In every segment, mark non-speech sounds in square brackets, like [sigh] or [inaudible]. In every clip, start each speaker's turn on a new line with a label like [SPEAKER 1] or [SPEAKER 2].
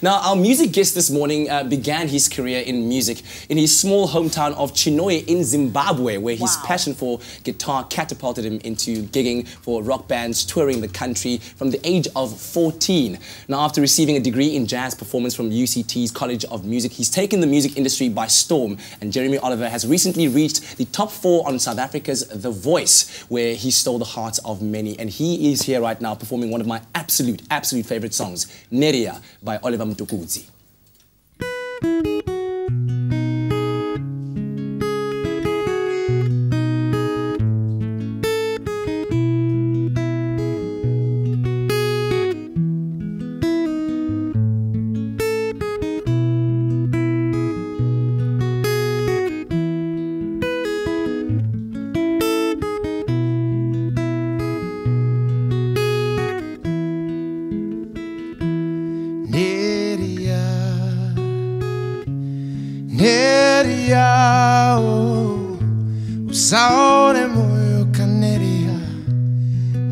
[SPEAKER 1] Now, our music guest this morning uh, began his career in music in his small hometown of Chinhoyi in Zimbabwe, where his wow. passion for guitar catapulted him into gigging for rock bands touring the country from the age of 14. Now, after receiving a degree in jazz performance from UCT's College of Music, he's taken the music industry by storm, and Jeremy Olivier has recently reached the top four on South Africa's The Voice, where he stole the hearts of many, and he is here right now performing one of my absolute, absolute favorite songs, Neria by Oliver mutukudzi
[SPEAKER 2] Canería, oh, usaore é moyo canería,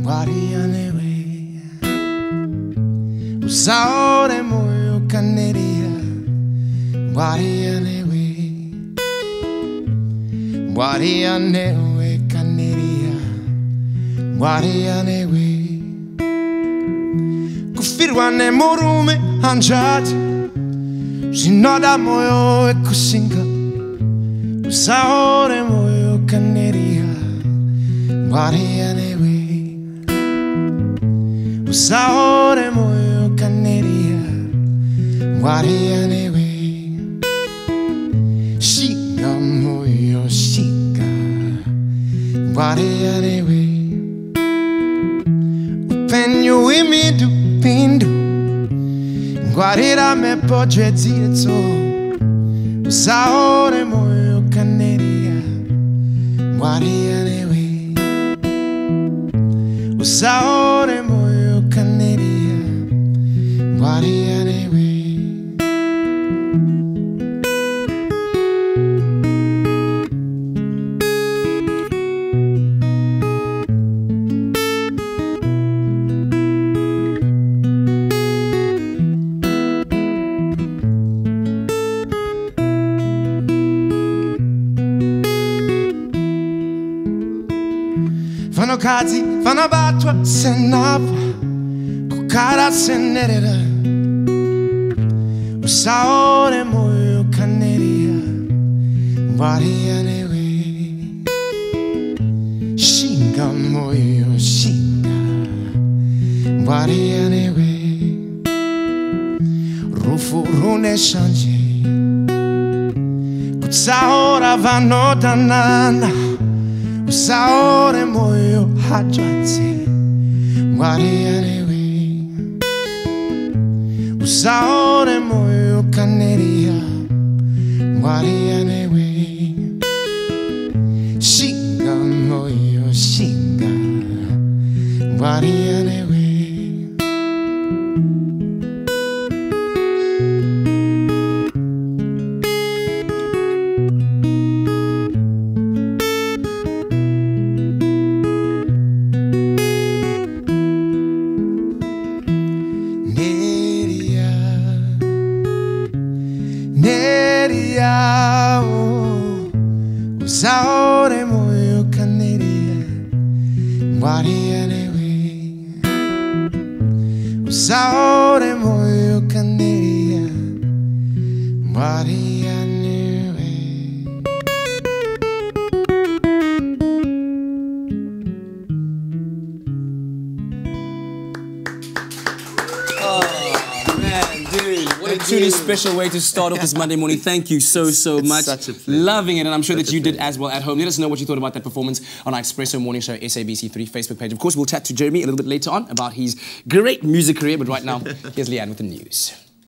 [SPEAKER 2] guarianewe. Usaore é moyo canería, guarianewe. Guarianewe canería, guarianewe. Kufirwane morume anjati, shinoda moyo ekusinga. Kaneria, waria newe. Waria newe kaneria, waria newe. Kufirwa ne murume anjati, zvinoda moyo wekusinga usaore moyo kaneria ngwaria newe usaore moyo kaneria ngwaria newe shinga moyo shinga ngwaria newe upenyu wimidupindu pindu ngwarira mepo dzvedzidzo usaore moyo kaneria newe usaore moyo vanokadzi vanobatwa senhapwa kugara senerera usaore moyo kaneria ngwaria newe shinga moyo shinga ngwaria newe rufu rune shanje kutsaura vanodanana usaore moyo hajwanze ngwaria newe usaore moyo kaneria ngwaria newe shinga moyo shinga ngwaria usaore moyo kaneria, ngwaria newe, usaore moyo kaneria, ngwaria newe.
[SPEAKER 1] Dude, what a truly special way to start off this Monday morning. Thank you so, so
[SPEAKER 3] It's
[SPEAKER 1] much.
[SPEAKER 3] such a pleasure.
[SPEAKER 1] Loving it, and I'm sure
[SPEAKER 3] Such
[SPEAKER 1] that you did as well at home. Let us know what you thought about that performance on our Expresso Morning Show SABC3 Facebook page. Of course, we'll chat to Jeremy a little bit later on about his great music career, but right now, [laughs] here's Leanne with the news.